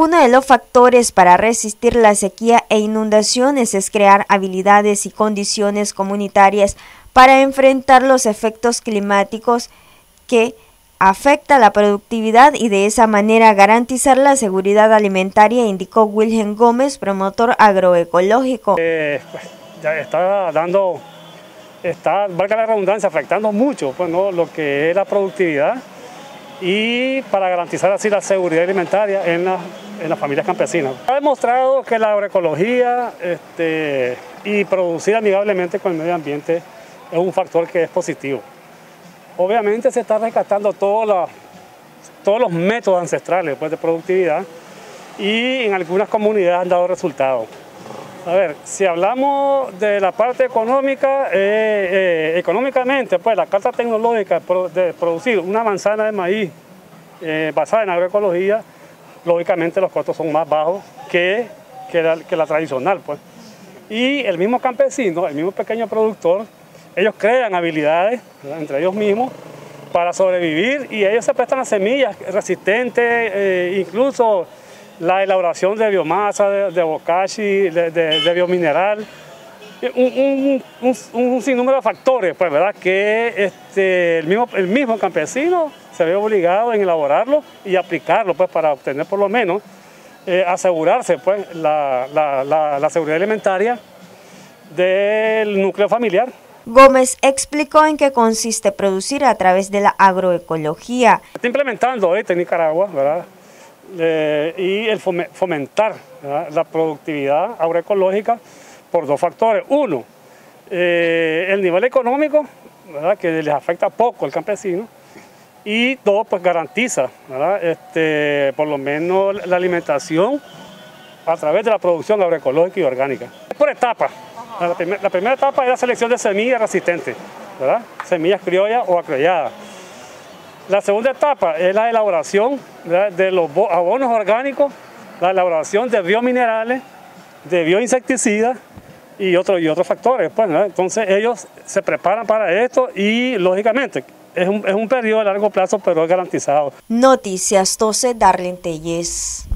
Uno de los factores para resistir la sequía e inundaciones es crear habilidades y condiciones comunitarias para enfrentar los efectos climáticos que afecta la productividad y de esa manera garantizar la seguridad alimentaria, indicó Wilhelm Gómez, promotor agroecológico. Eh, pues, está dando, está, valga la redundancia, afectando mucho pues, lo que es la productividad y para garantizar así la seguridad alimentaria en, las familias campesinas. Ha demostrado que la agroecología este, y producir amigablemente con el medio ambiente es un factor que es positivo. Obviamente se está rescatando todos los métodos ancestrales pues, de productividad y en algunas comunidades han dado resultados. A ver, si hablamos de la parte económica, eh, eh, económicamente, pues la carta tecnológica de producir una manzana de maíz eh, basada en agroecología, lógicamente los costos son más bajos que, que, la, tradicional. Pues. Y el mismo campesino, el mismo pequeño productor, ellos crean habilidades entre ellos mismos para sobrevivir y ellos se prestan a semillas resistentes, incluso la elaboración de biomasa, de, de bokashi, de, biomineral, un, sinnúmero de factores, pues, ¿verdad? Que este, el, mismo, el mismo campesino se ve obligado en elaborarlo y aplicarlo, pues, para obtener por lo menos, eh, asegurarse, pues, la, la seguridad alimentaria del núcleo familiar. Gómez explicó en qué consiste producir a través de la agroecología. Está implementando ahorita en Nicaragua, ¿verdad? Eh, y el fomentar la productividad agroecológica por dos factores. Uno, eh, el nivel económico, que les afecta poco al campesino, y dos, pues garantiza este, por lo menos la alimentación a través de la producción agroecológica y orgánica. Por etapas. La, la, primera etapa es la selección de semillas resistentes, semillas criollas o acrolladas. La segunda etapa es la elaboración de los abonos orgánicos, la elaboración de biominerales, de bioinsecticidas y, otros y otros factores. Pues, Entonces ellos se preparan para esto y lógicamente es un, es un periodo a largo plazo, pero es garantizado. Noticias 12, Darlene Telles.